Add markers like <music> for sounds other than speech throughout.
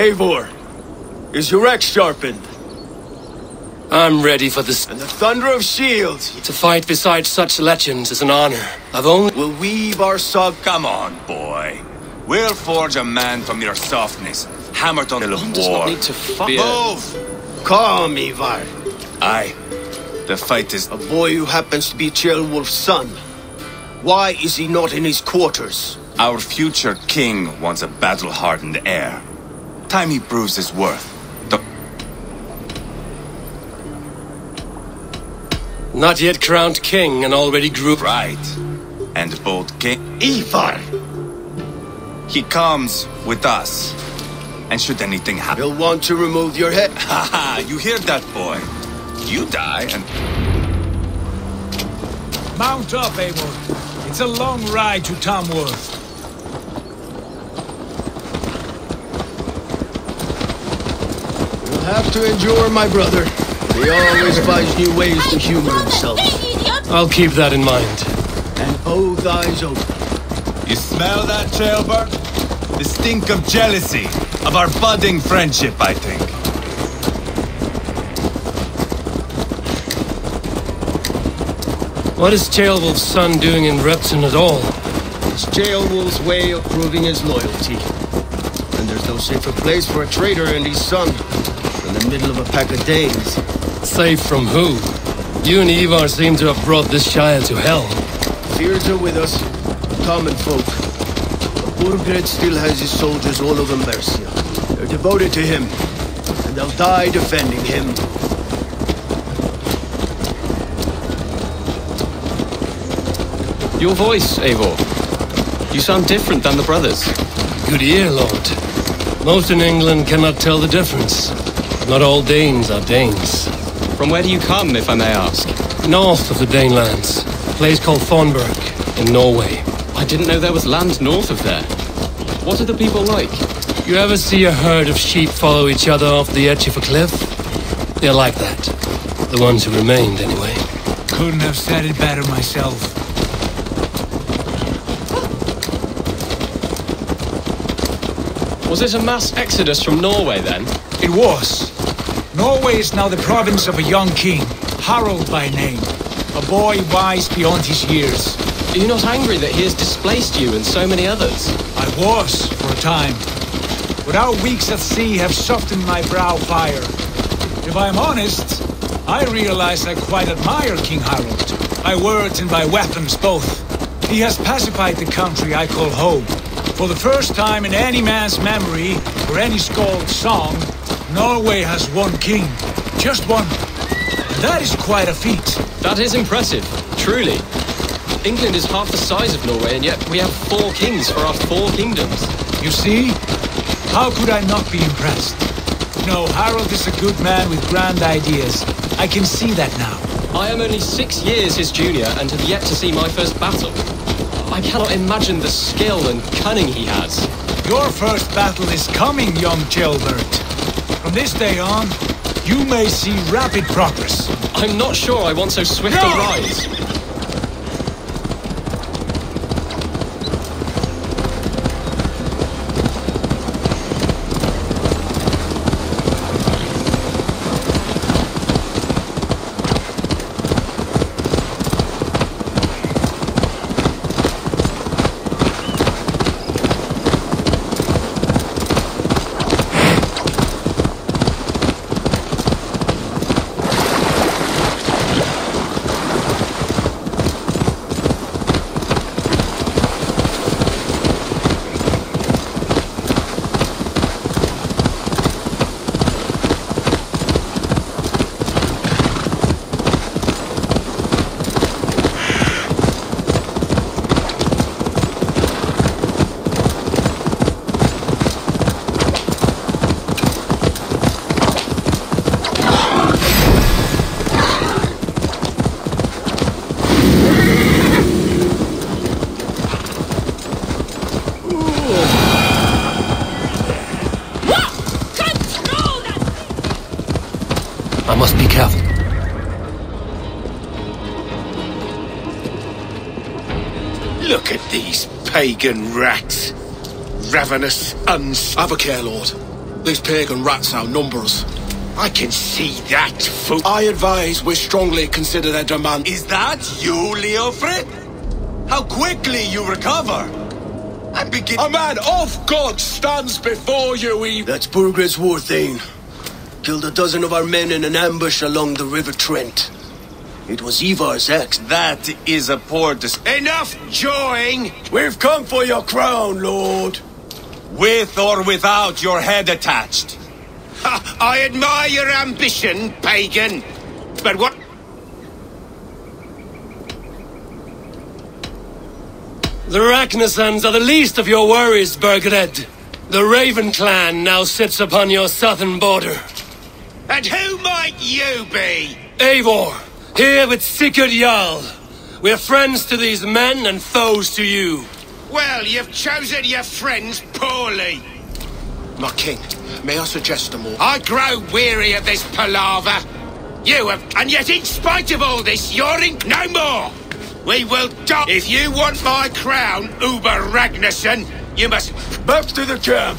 Eivor, is your axe sharpened? I'm ready for this. And the thunder of shields. To fight beside such legends is an honor. I've only... We'll weave our sub... Come on, boy. We'll forge a man from your softness. Hammered on the of does war. not need to fight. Move! Calm, Ivar. Aye. The fight is... A boy who happens to be Ceolwulf's son. Why is he not in his quarters? Our future king wants a battle-hardened heir. Time he proves his worth. The Not yet crowned king and already grew... right. And bold king... Ivar! He comes with us. And should anything happen... He'll want to remove your head. <laughs> Ha ha! you hear that, boy? You die and... Mount up, Eivor. It's a long ride to Tamworth. Have to endure, my brother. He always finds new ways to humor himself. I'll keep that in mind. And both eyes open. You smell that, Ceolbert? The stink of jealousy. Of our budding friendship, I think. What is Ceolwulf's son doing in Repton at all? It's Ceolwulf's way of proving his loyalty. And there's no safer place for a traitor and his son than the middle of a pack of Danes. Safe from who? You and Ivar seem to have brought this child to hell. Fears are with us, common folk. But Burgred still has his soldiers all over Mercia. They're devoted to him, and they'll die defending him. Your voice, Eivor. You sound different than the brothers. Good ear, Lord. Most in England cannot tell the difference. Not all Danes are Danes. From where do you come, if I may ask? North of the Danelands. A place called Fornburg, in Norway. I didn't know there was land north of there. What are the people like? You ever see a herd of sheep follow each other off the edge of a cliff? They're like that. The ones who remained, anyway. Couldn't have said it better myself. Was it a mass exodus from Norway, then? It was. Norway is now the province of a young king, Harald by name. A boy wise beyond his years. Are you not angry that he has displaced you and so many others? I was, for a time. But our weeks at sea have softened my brow fire. If I'm honest, I realize I quite admire King Harald. By words and by weapons both. He has pacified the country I call home. For the first time in any man's memory, or any skald's song, Norway has one king. Just one. And that is quite a feat. That is impressive, truly. England is half the size of Norway, and yet we have four kings for our four kingdoms. You see? How could I not be impressed? No, Harald is a good man with grand ideas. I can see that now. I am only six years his junior and have yet to see my first battle. I cannot imagine the skill and cunning he has. Your first battle is coming, young Ceolbert. From this day on, you may see rapid progress. I'm not sure I want so swift a rise. I must be careful. Look at these pagan rats. Ravenous, uns... Have a care, Lord. These pagan rats outnumber us. I can see that, fool. I advise we strongly consider their demand. Is that you, Leofric? How quickly you recover! I'm beginning. A man of God stands before you, Eve. That's Burgred's war thane. Killed a dozen of our men in an ambush along the River Trent. It was Ivar's axe. That is a poor dis- Enough jawing! We've come for your crown, Lord. With or without your head attached. Ha, I admire your ambition, pagan. But what... The Ragnarsons are the least of your worries, Burgred. The Raven clan now sits upon your southern border. And who might you be? Eivor, here with Sigurd Jarl. We're friends to these men and foes to you. Well, you've chosen your friends poorly. My king, may I suggest a more... I grow weary of this palaver. You have, and yet in spite of all this, you're in no more. We will die. If you want my crown, Ubba Ragnarsson, you must... Back to the camp.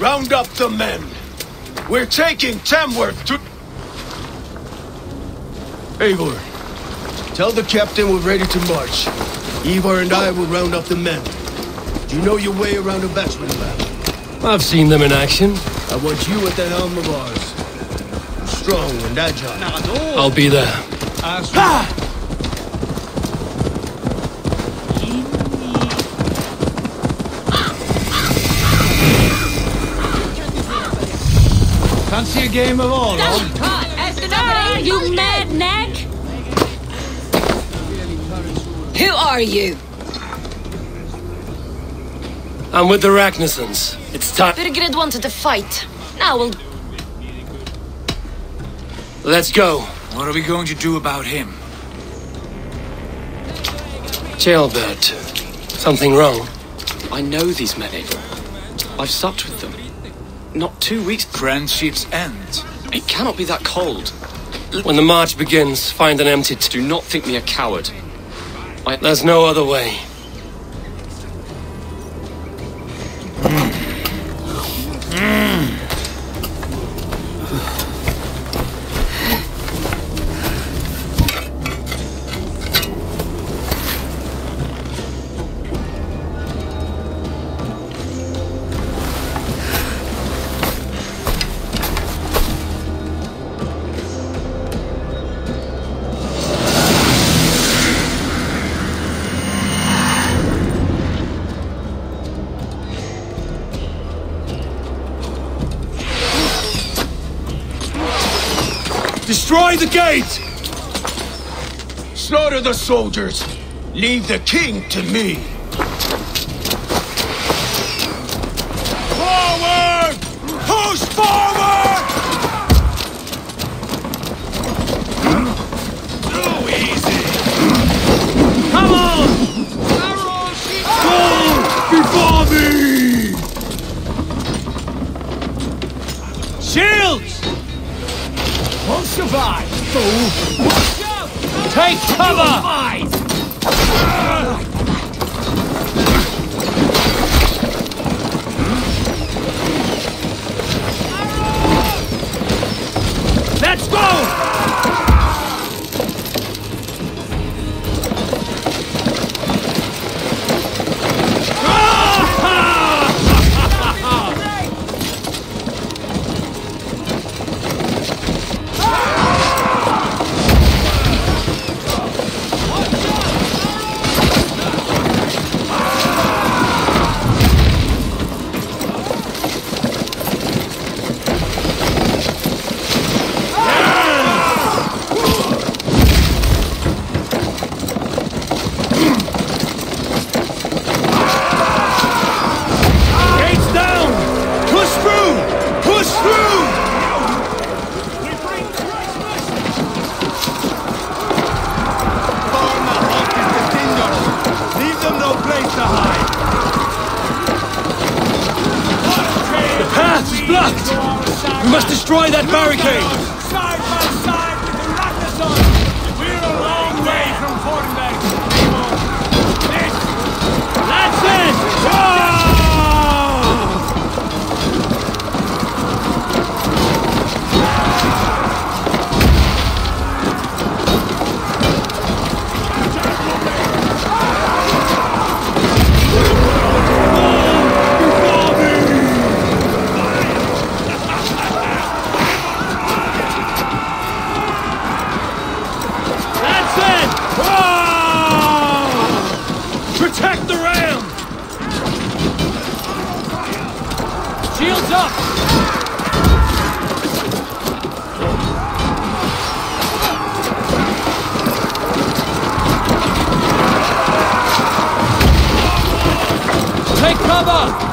Round up the men. We're taking Tamworth to... Eivor, tell the captain we're ready to march. Eivor and I will round up the men. Do you know your way around a batsman map? I've seen them in action. I want you at the helm of ours. Strong and agile. I'll be there. Fancy a game of all? Are you? I'm with the Ragnarsons. It's time. Burgred wanted to fight. Now we'll... Let's go. What are we going to do about him? Ceolbert. Something wrong? I know these men, Eivor. I've supped with them. Not two weeks. Friendship's end. It cannot be that cold. When the march begins, find an empty t- Do not think me a coward. There's no other way. Destroy the gate! Slaughter the soldiers. Leave the king to me. That barricade! Baba!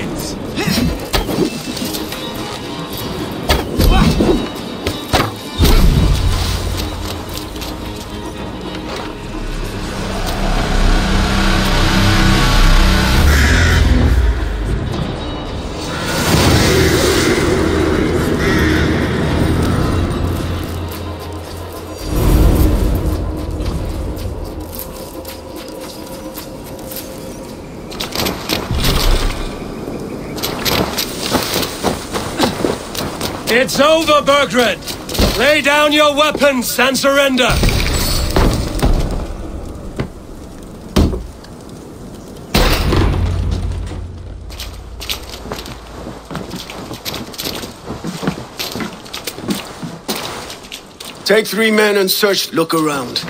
Your It's over, Burgred! Lay down your weapons and surrender! Take three men and search. Look around.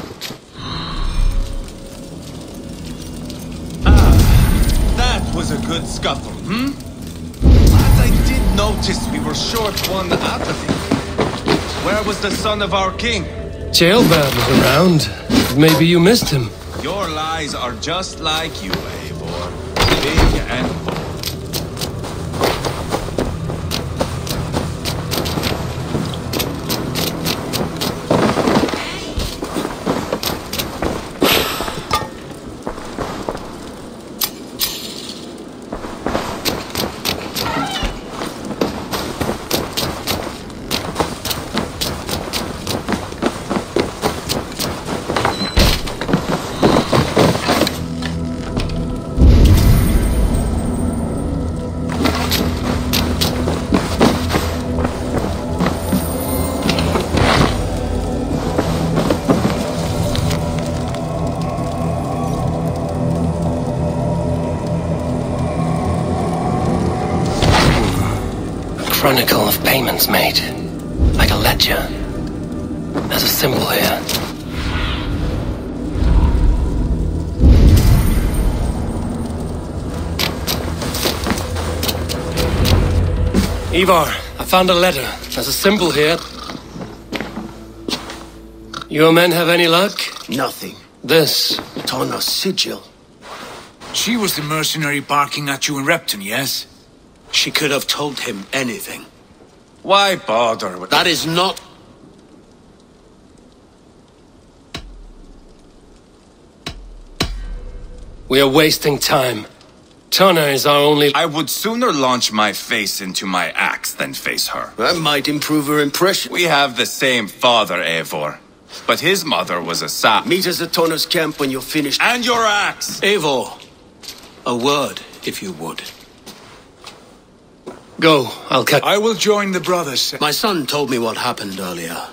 Ah, That was a good scuffle, hmm? As I did notice, we were short one athlete. Where was the son of our king? Ceolbert was around. Maybe you missed him. Your lies are just like you, Eivor. Of payments made. Like a ledger. There's a symbol here. Ivar, I found a letter. There's a symbol here. Your men have any luck? Nothing. This. Tana's sigil. She was the mercenary barking at you in Repton, yes? She could have told him anything. Why bother with That is not... We are wasting time. Tana is our only... I would sooner launch my face into my axe than face her. That might improve her impression. We have the same father, Eivor. But his mother was a sap. Meet us at Tana's camp when you're finished. And your axe! Eivor, a word, if you would. Go, I'll cut... I will join the brothers. My son told me what happened earlier,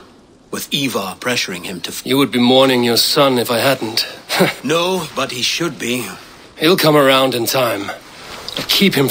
with Ivar pressuring him to... F You would be mourning your son if I hadn't. <laughs> no, but he should be. He'll come around in time. Keep him